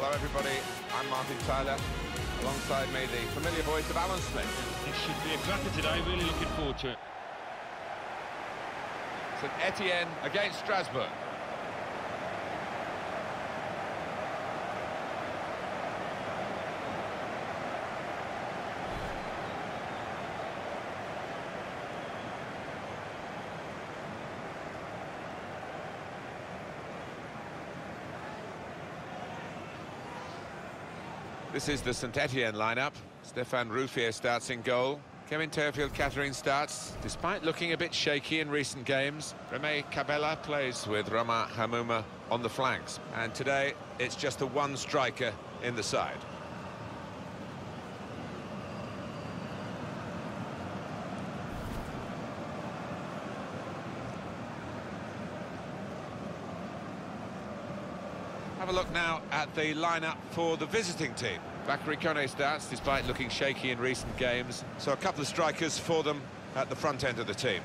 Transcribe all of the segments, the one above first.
Hello, everybody. I'm Martin Tyler. Alongside me, the familiar voice of Alan Smith. This should be a cracker today, really looking forward to it. St Etienne against Strasbourg. This is the St Etienne lineup. Stéphane Ruffier starts in goal. Kevin Théophile Catherine starts, despite looking a bit shaky in recent games. Remy Cabella plays with Romain Hamouma on the flanks. And today, it's just the one striker in the side. Have a look now at the lineup for the visiting team. Bakary Kone starts, despite looking shaky in recent games. So a couple of strikers for them at the front end of the team.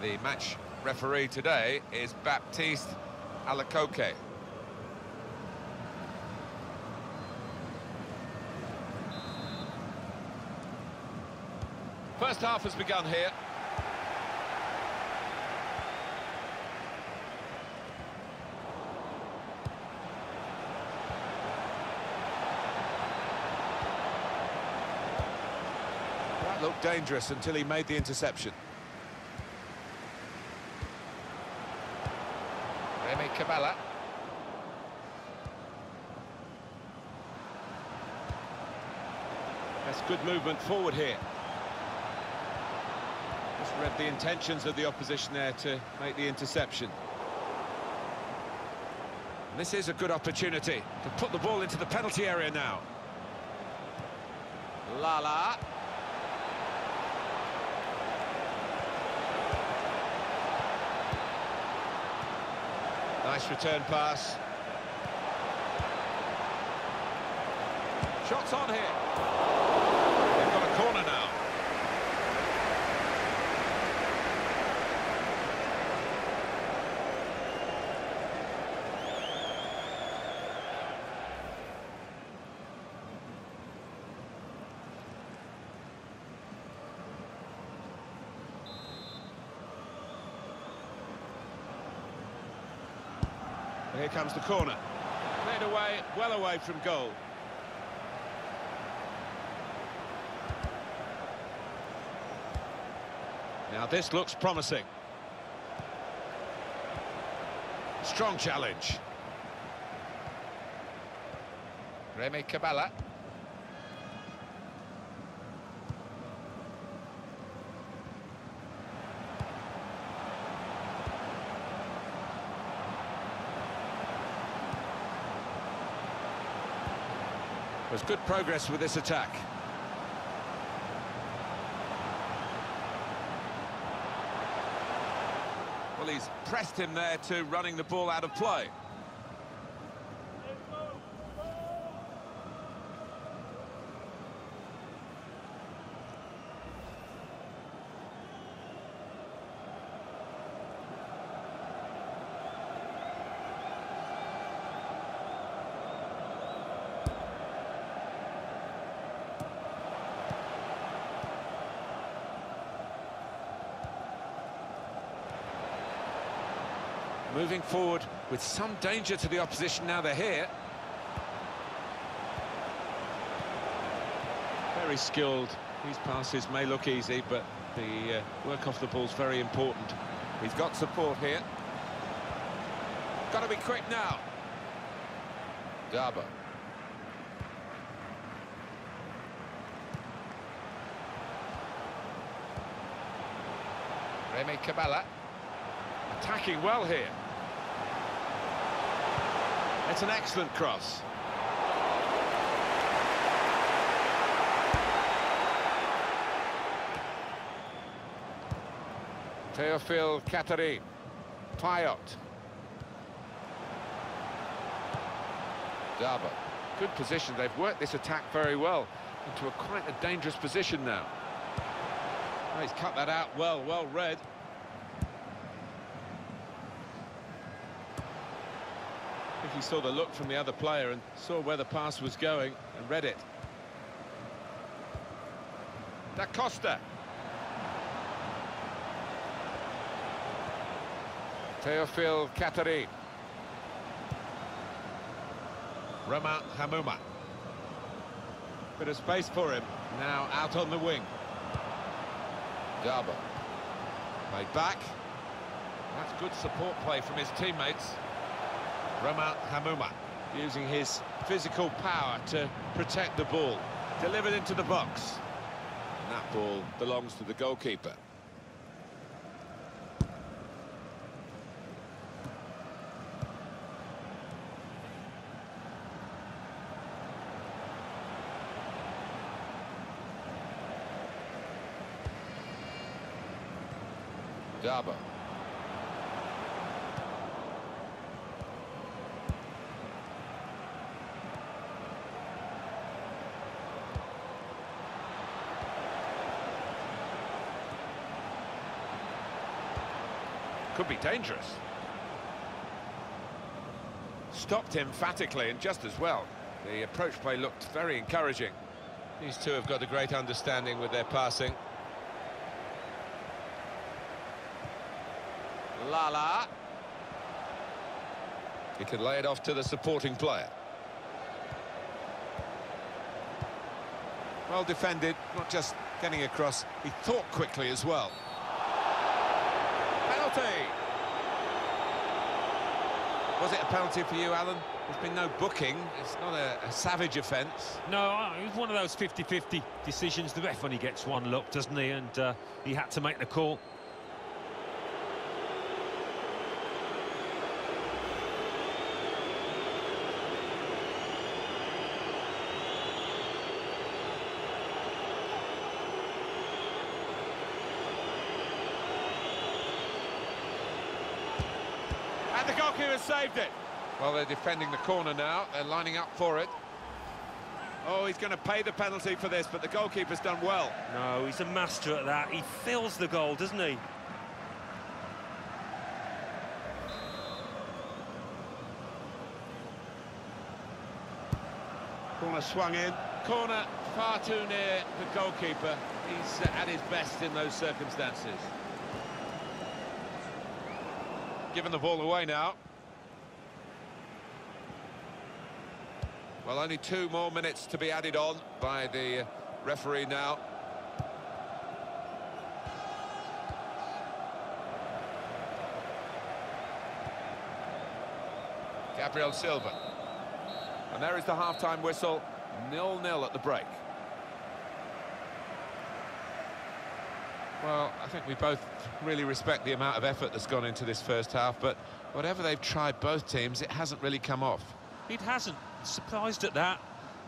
The match referee today is Baptiste Alacoque. First half has begun here. That looked dangerous until he made the interception. Remy Cabella. That's good movement forward here. Just read the intentions of the opposition there to make the interception. This is a good opportunity to put the ball into the penalty area now. Lala. Nice return pass. Shots on here. They've got a corner now. Here comes the corner. Played away, well away from goal. Now this looks promising. Strong challenge. Remy Cabella. There's good progress with this attack. Well, he's pressed him there to running the ball out of play. Moving forward with some danger to the opposition now they're here. Very skilled. These passes may look easy, but the uh, work off the ball is very important. He's got support here. Got to be quick now. Dabo. Remy Cabella. Attacking well here. It's an excellent cross. Theophile Catherine. Pajot. Dabo. Good position. They've worked this attack very well into a quite a dangerous position now. Oh, he's cut that out well, well read. Think he saw the look from the other player and saw where the pass was going and read it. Da Costa. Theophile Catherine. Romain Hamouma. Bit of space for him. Now out on the wing. Dabo. Played back. That's good support play from his teammates. Romain Hamouma. Using his physical power to protect the ball. Delivered into the box. And that ball belongs to the goalkeeper. Dabo. Could be dangerous. Stopped emphatically and just as well. The approach play looked very encouraging. These two have got a great understanding with their passing. Lala. He can lay it off to the supporting player. Well defended, not just getting across, he thought quickly as well. Penalty! Was it a penalty for you, Alan? There's been no booking. It's not a, a savage offence. No, it was one of those 50-50 decisions. The ref only gets one look, doesn't he? And uh, he had to make the call. And the goalkeeper saved it. Well, they're defending the corner now. They're lining up for it. Oh, he's going to pay the penalty for this, but the goalkeeper's done well. No, he's a master at that. He fills the goal, doesn't he? Corner swung in. Corner far too near the goalkeeper. He's at his best in those circumstances. Giving the ball away now. Well, only two more minutes to be added on by the referee now. Gabriel Silva. And there is the half-time whistle, nil-nil at the break. Well, I think we both really respect the amount of effort that's gone into this first half, but whatever they've tried, both teams, it hasn't really come off. It hasn't. Surprised at that.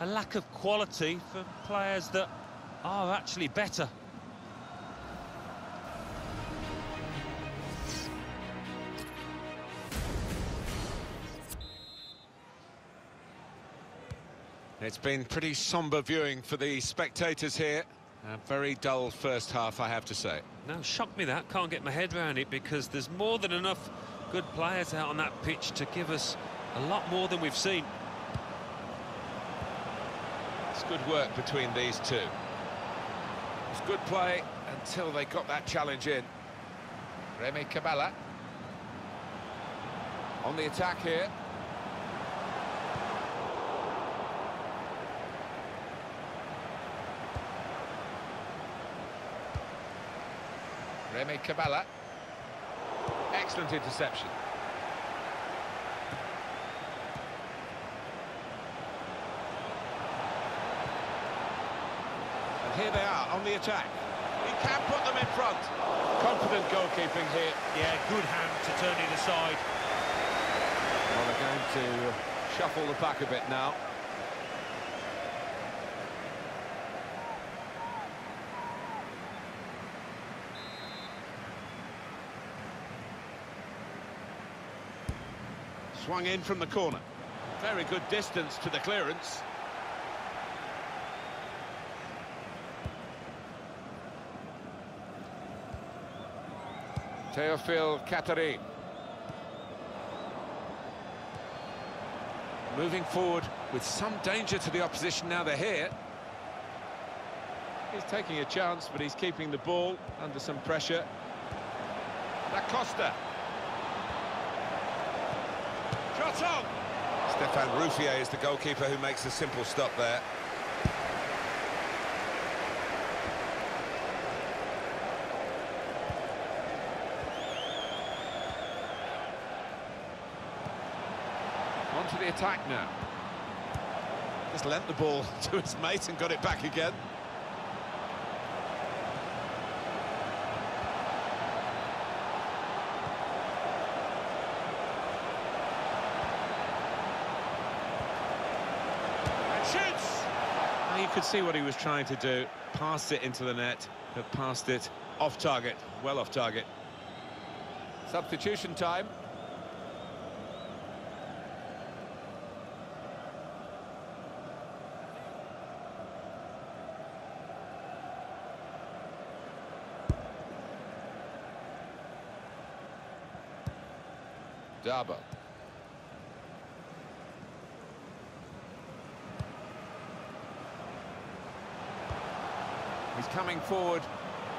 A lack of quality for players that are actually better. It's been pretty sombre viewing for the spectators here. A very dull first half, I have to say. No, shocked me that. Can't get my head around it because there's more than enough good players out on that pitch to give us a lot more than we've seen. It's good work between these two. It's good play until they got that challenge in. Remy Cabella. On the attack here. Remy Cabella. Excellent interception. And here they are on the attack. He can put them in front. Confident goalkeeping here. Yeah, good hand to turn it aside. Well, they're going to shuffle the pack a bit now. Swung in from the corner. Very good distance to the clearance. Théophile Catherine. Moving forward with some danger to the opposition now they're here. He's taking a chance, but he's keeping the ball under some pressure. Da Costa. On! Stéphane Ruffier is the goalkeeper who makes a simple stop there. On to the attack now. Just lent the ball to his mate and got it back again. Could see what he was trying to do. Passed it into the net, but passed it off target, well off target. Substitution time. Dabo. Coming forward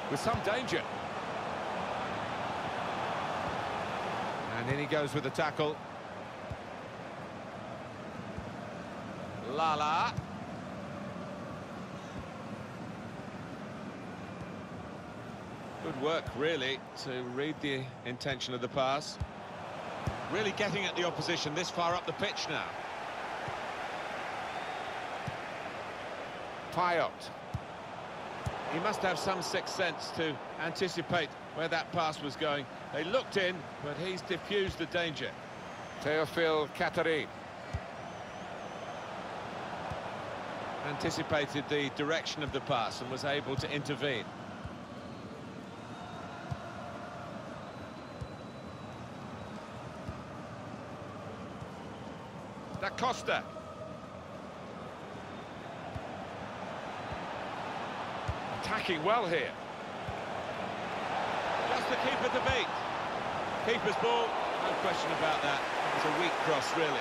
with some danger. And in he goes with the tackle. Lala. Good work, really, to read the intention of the pass. Really getting at the opposition this far up the pitch now. Pajot. He must have some sixth sense to anticipate where that pass was going. They looked in, but he's diffused the danger. Théophile Catherine. Anticipated the direction of the pass and was able to intervene. Da Costa. Attacking well here. Just the keeper to beat. Keeper's ball, no question about that. It's a weak cross, really.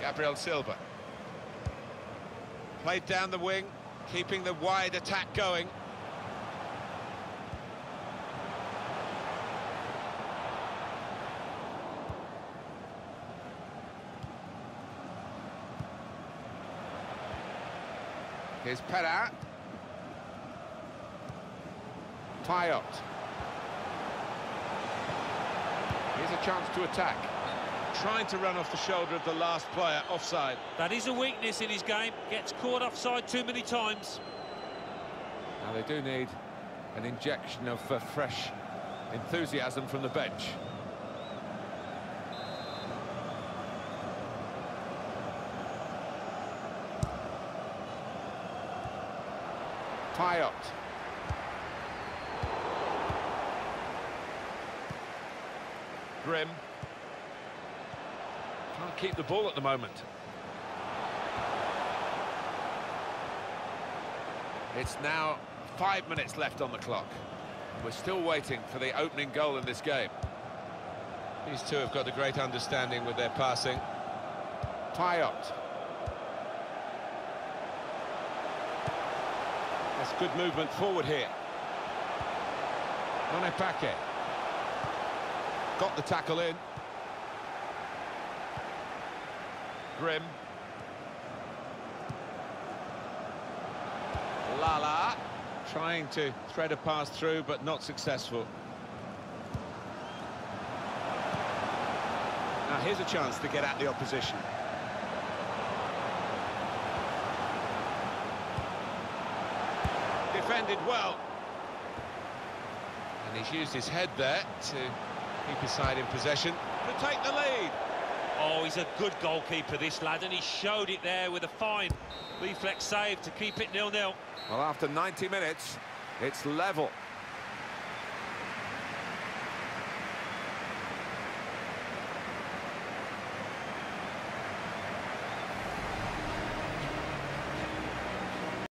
Gabriel Silva. Played down the wing, keeping the wide attack going. Here's Perat. Pajot. Here's a chance to attack. Trying to run off the shoulder of the last player, offside. That is a weakness in his game. Gets caught offside too many times. Now they do need an injection of uh, fresh enthusiasm from the bench. Pajot. Grimm. Can't keep the ball at the moment. It's now five minutes left on the clock. We're still waiting for the opening goal in this game. These two have got a great understanding with their passing. Pajot. That's good movement forward here. Monnet-Paquet. Got the tackle in. Grimm. Lala trying to thread a pass through, but not successful. Now here's a chance to get at the opposition. Defended well. And he's used his head there to keep his side in possession. To take the lead. Oh, he's a good goalkeeper, this lad, and he showed it there with a fine reflex save to keep it nil-nil. Well, after 90 minutes, it's level.